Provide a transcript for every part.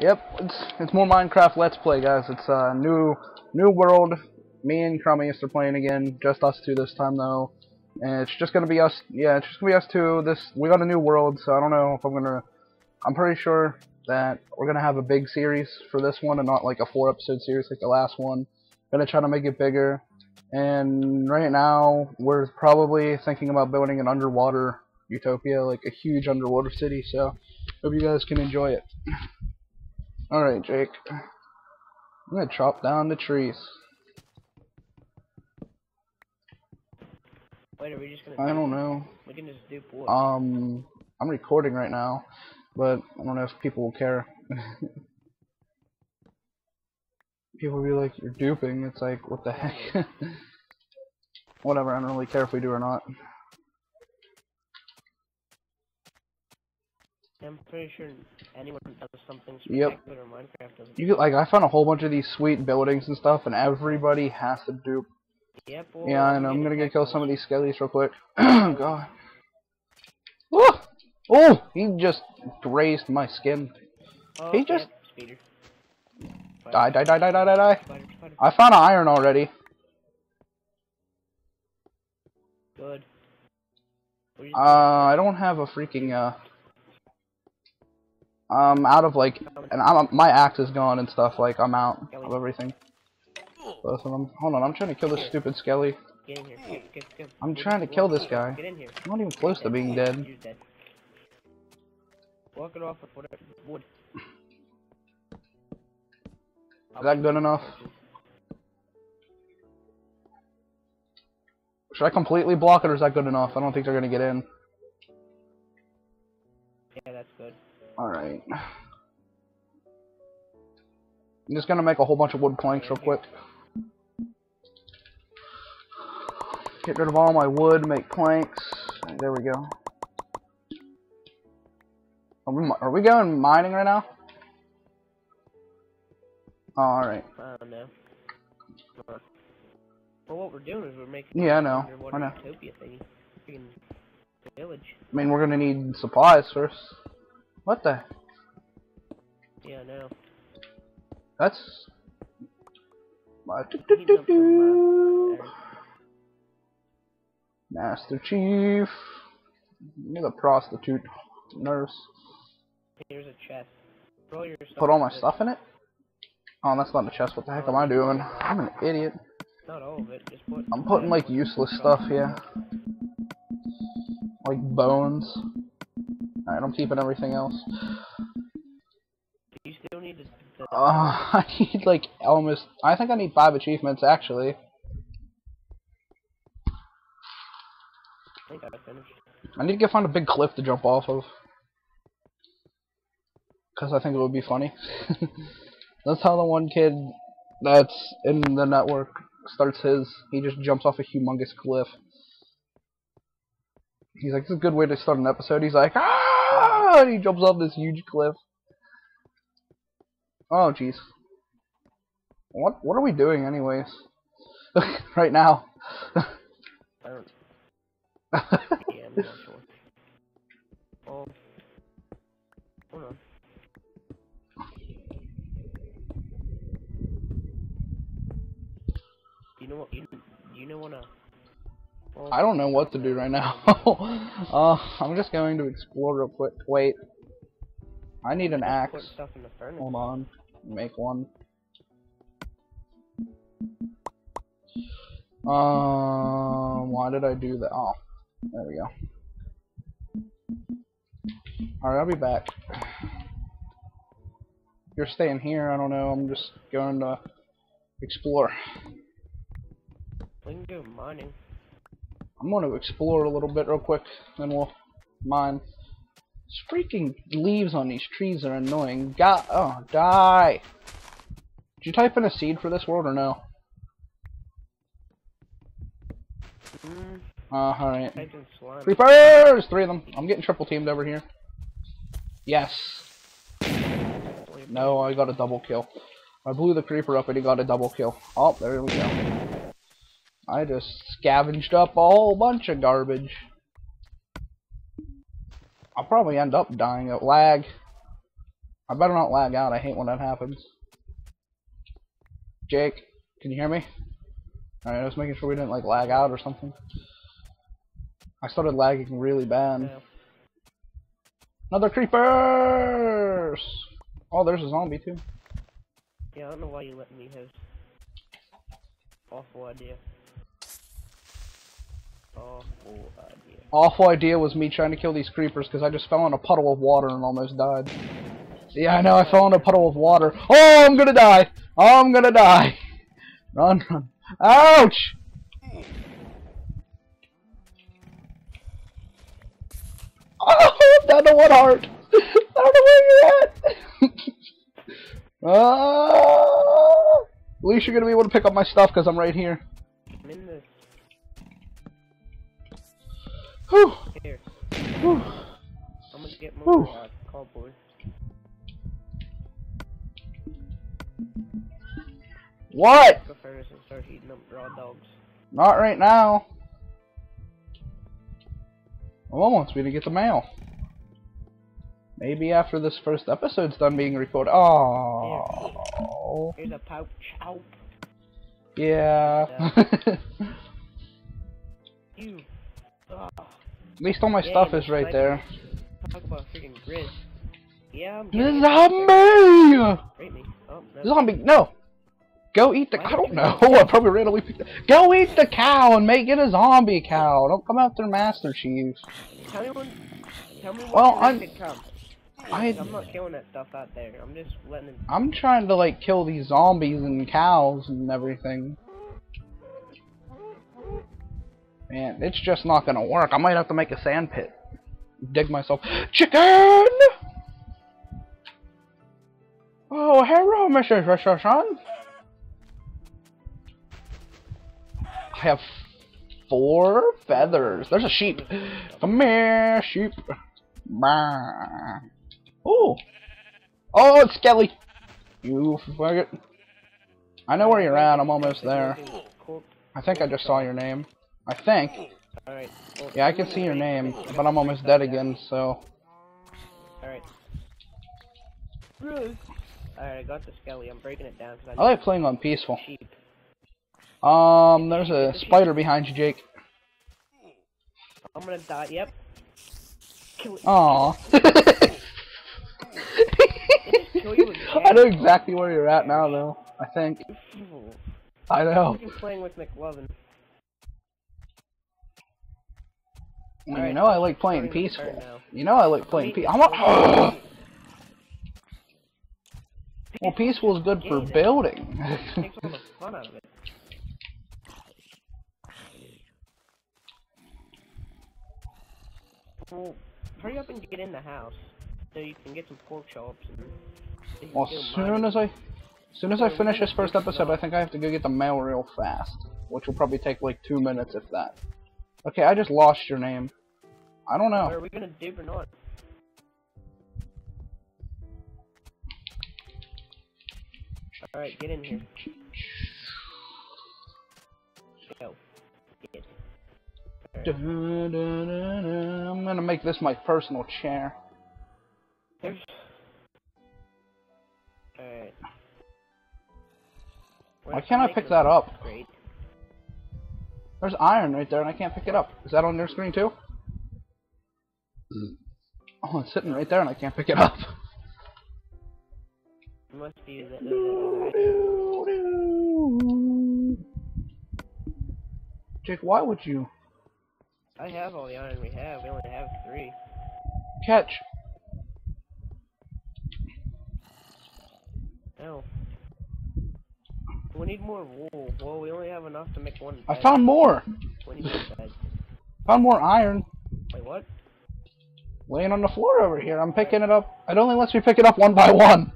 Yep, it's it's more Minecraft Let's Play, guys. It's a uh, new new world. Me and Crummiest are playing again. Just us two this time, though. And it's just gonna be us. Yeah, it's just gonna be us two. This we got a new world, so I don't know if I'm gonna. I'm pretty sure that we're gonna have a big series for this one, and not like a four episode series like the last one. Gonna try to make it bigger. And right now, we're probably thinking about building an underwater utopia, like a huge underwater city. So, hope you guys can enjoy it. Alright, Jake. I'm gonna chop down the trees. Wait, are we just gonna? I don't know. We can just do what? Um, I'm recording right now, but I don't know if people will care. people will be like, you're duping. It's like, what the heck? Whatever, I don't really care if we do or not. I'm pretty sure anyone does something Yep. in Minecraft does it. You like, I found a whole bunch of these sweet buildings and stuff, and everybody has to dupe. Yep. Well, Yeah, know. I'm gonna go kill some of these skellies real quick. God. Oh! Oh! He just grazed my skin. Oh, he just- yep, speeder. Die, die, die, die, die, die, die. Spider, spider. I found iron already. Good. What are you- Uh, I don't have a freaking, uh... Um, out of, like... And I'm, my axe is gone and stuff, like, I'm out of everything. Both of them. Hold on, I'm trying to kill this stupid skelly. Get in here. Get, get, get. I'm trying to kill this guy. Get in here. I'm not even close to being dead. You're dead. Walk it off with whatever wood. Is that good enough? Should I completely block it, or is that good enough? I don't think they're gonna get in. Yeah, that's good. Alright. I'm just gonna make a whole bunch of wood planks real quick. Get rid of all my wood, make planks. There we go. Are we, are we going mining right now? Oh, alright. I don't know. Well, what we're doing is we're making. Yeah, I know. I know. Utopia thingy. Village. I mean, we're gonna need supplies first. What the? Yeah, I know. That's. Up some, uh, air. Master Chief. You're the prostitute nurse. Here's a chest. Throw your stuff Put all my stuff in it? Oh, that's not a chest. What the heck am I doing? I'm an idiot. Not all of it. Just put. I'm putting like useless stuff, yeah. Like bones. Alright, I'm keeping everything else. You still need to. Uh, I need like almost. I think I need five achievements actually. I think I finished. I need to go find a big cliff to jump off of. Because I think it would be funny. that's how the one kid that's in the network starts his. He just jumps off a humongous cliff. He's like, this is a good way to start an episode. He's like, ah! And he jumps off this huge cliff. Oh, jeez. What, what are we doing anyways? right now. I don't. Yeah, I'm not sure. Oh. Hold on. You know what? You, you know what? Uh, I don't know what to do right now. uh, I'm just going to explore real quick. Wait. I need an axe. stuff in the furnace. Hold on. Make one. Um, why did I do that? Oh, there we go. Alright, I'll be back. You're staying here, I don't know, I'm just going to explore. We can go mining. I'm going to explore a little bit real quick, then we'll mine. These freaking leaves on these trees are annoying. God, oh, die! Did you type in a seed for this world or no? Mm, Uh, alright. typed in slime. Creepers! Three of them. I'm getting triple teamed over here. Yes. No, I got a double kill. I blew the creeper up and he got a double kill. Oh, there we go. I just scavenged up a whole bunch of garbage. I'll probably end up dying of lag. I better not lag out. I hate when that happens. Jake, can you hear me? Alright, I was making sure we didn't like lag out or something. I started lagging really bad. Yeah. Another creepers! Oh, there's a zombie too. Yeah, I don't know why you let me have awful idea. Awful idea. Awful idea was me trying to kill these creepers because I just fell in a puddle of water and almost died. Yeah, I know, I fell in a puddle of water. Oh, I'm gonna die! I'm gonna die! Run, run. Ouch! Oh, down to one heart! I don't know where you're at! Ah! at least you're gonna be able to pick up my stuff because I'm right here. Whew. here. Whew. I'm gonna get more uh, cardboard. What? Go first and start eating up raw dogs. Not right now. Mom wants me to get the mail. Maybe after this first episode's done being recorded. Oh. Here's a pouch. Ow. Yeah. least all my Yeah, stuff is right there. Talk about freaking Grizz. Yeah, I'm The getting it. zombie! Oh, no. Zombie, no! Go eat the. Why I don't know. I probably randomly picked. Go eat the cow and make it a zombie cow. Don't come after Master Chief. Tell me when. Tell me when Well, I'm- come. I. I'm not killing that stuff out there. I'm just letting it. I'm trying to like kill these zombies and cows and everything. Man, it's just not gonna work. I might have to make a sand pit. Dig myself. Chicken! Oh, hello, Mrs. Richardson. I have four feathers. There's a sheep. Come here, sheep. Bah. Oh. Oh, it's Skelly. You faggot. I know where you're at. I'm almost there. I think I just saw your name. I think. Alright. Well, Yeah, I can see your name, but I'm almost dead again, so. Alright. Alright, I got the skelly. I'm breaking it down because I like playing on peaceful. Um, there's a spider behind you, Jake. I'm gonna die. Yep. Kill it. Aw. kill you again. I know exactly where you're at now, though. I think. I know. I'm playing with McLovin. You know I like playing peaceful. You know I like playing peaceful. I'm Well, peaceful is good for building. Takes all the fun out of it. Well, hurry up and get in the house so you can get some pork chops and. so you can well, as soon as I, as soon as I finish this first episode, I think I have to go get the mail real fast, which will probably take like two minutes if that. Okay, I just lost your name. I don't know. Are we gonna dupe or not? Alright, get in here. Go. Get. Alright. Da-da-da-da. I'm gonna make this my personal chair. There's. Alright. Why can't I pick that up? Great. There's iron right there, and I can't pick it up. Is that on your screen too? Oh, it's sitting right there, and I can't pick it up. Must be that- Jake, why would you I have all the iron we have. We only have three. catch? No. We need more wool. Well, we only have enough to make one. I found more. Found more iron? Laying on the floor over here. I'm picking it up. It only lets me pick it up one by one.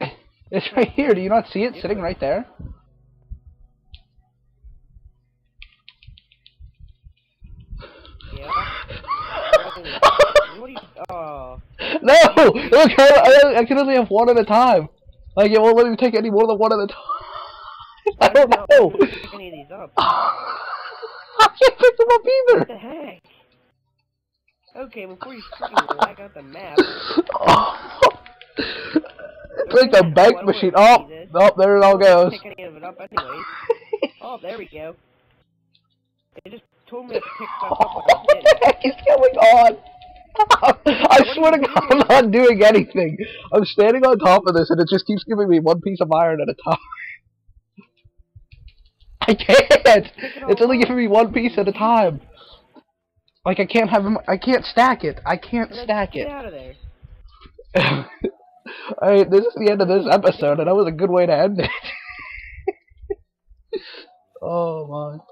It's right here. Do you not see it sitting right there? Yeah. what are you? Oh. No! Look, I, I, I can only have one at a time. Like, it won't let me take any more than one at a time. I don't know. I can't pick any of these up. I can't pick them up What the heck? Okay, before you freaking lag out the map. it's like the bank machine. Oh, nope, there it all goes. Pick any of it up anyways. oh, there we go. It just told me to pick stuff up. what the heck is going on? I swear to God, I'm not doing anything. I'm standing on top of this, and it just keeps giving me one piece of iron at a time. I can't. It's only giving me one piece at a time. Like I can't have him. I can't stack it. I can't stack Get it. out of there. Alright, this is the end of this episode, and that was a good way to end it. oh my.